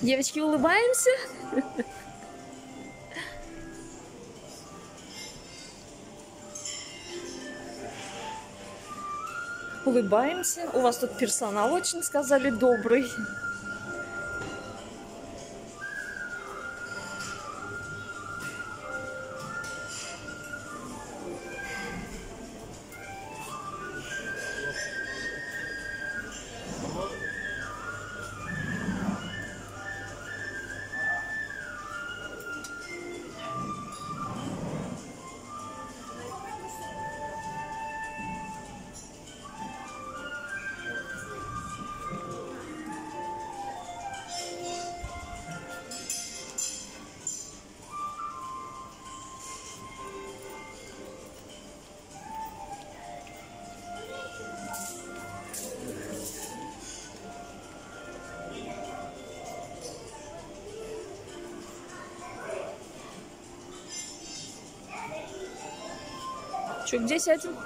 Девочки, улыбаемся. Улыбаемся. У вас тут персонал очень, сказали, добрый. Че, где сядем?